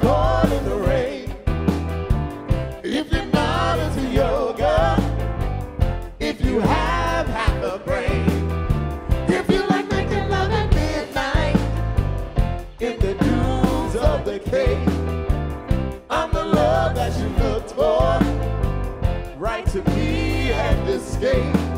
caught in the rain. If you're not into yoga, if you have half a brain, if you like making love at midnight, in the dunes of the cave, I'm the love that you looked for. Right to me and escape.